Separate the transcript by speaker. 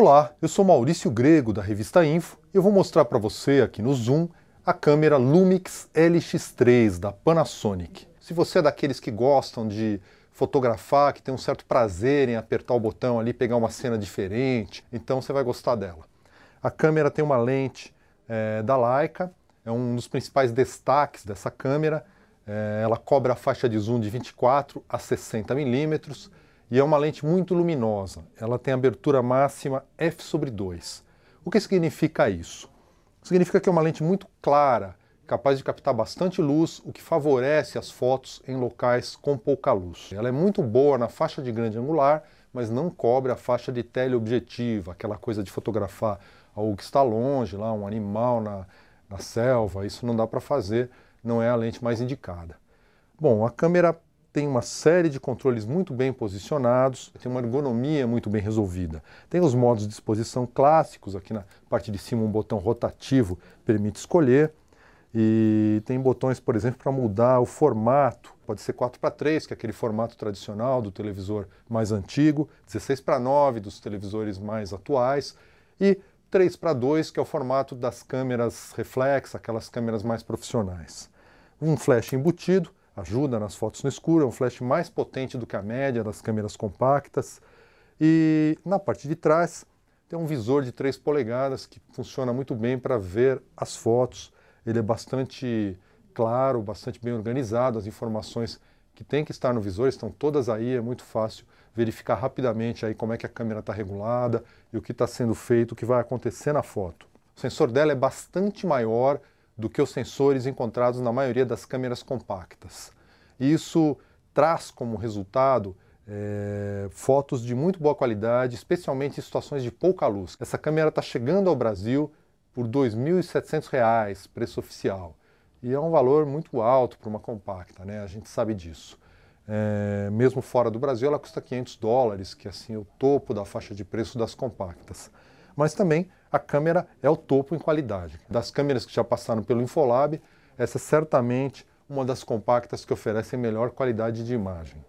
Speaker 1: Olá, eu sou Maurício Grego da revista Info e eu vou mostrar para você aqui no Zoom a câmera Lumix LX3 da Panasonic. Se você é daqueles que gostam de fotografar, que tem um certo prazer em apertar o botão ali, pegar uma cena diferente, então você vai gostar dela. A câmera tem uma lente é, da Leica, é um dos principais destaques dessa câmera. É, ela cobre a faixa de zoom de 24 a 60 milímetros e é uma lente muito luminosa. Ela tem abertura máxima f sobre 2. O que significa isso? Significa que é uma lente muito clara, capaz de captar bastante luz, o que favorece as fotos em locais com pouca luz. Ela é muito boa na faixa de grande angular, mas não cobre a faixa de teleobjetiva, aquela coisa de fotografar algo que está longe, lá um animal na, na selva, isso não dá para fazer, não é a lente mais indicada. Bom, a câmera tem uma série de controles muito bem posicionados, tem uma ergonomia muito bem resolvida. Tem os modos de exposição clássicos, aqui na parte de cima um botão rotativo permite escolher, e tem botões, por exemplo, para mudar o formato. Pode ser 4 para 3, que é aquele formato tradicional do televisor mais antigo, 16 para 9 dos televisores mais atuais, e 3 para 2, que é o formato das câmeras reflex, aquelas câmeras mais profissionais. Um flash embutido, ajuda nas fotos no escuro, é um flash mais potente do que a média das câmeras compactas. E na parte de trás tem um visor de 3 polegadas que funciona muito bem para ver as fotos. Ele é bastante claro, bastante bem organizado, as informações que tem que estar no visor estão todas aí, é muito fácil verificar rapidamente aí como é que a câmera está regulada e o que está sendo feito, o que vai acontecer na foto. O sensor dela é bastante maior do que os sensores encontrados na maioria das câmeras compactas. Isso traz como resultado é, fotos de muito boa qualidade, especialmente em situações de pouca luz. Essa câmera está chegando ao Brasil por R$ 2.700, preço oficial. E é um valor muito alto para uma compacta, né? a gente sabe disso. É, mesmo fora do Brasil, ela custa 500 dólares, que é assim, o topo da faixa de preço das compactas. Mas também a câmera é o topo em qualidade. Das câmeras que já passaram pelo Infolab, essa é certamente uma das compactas que oferecem melhor qualidade de imagem.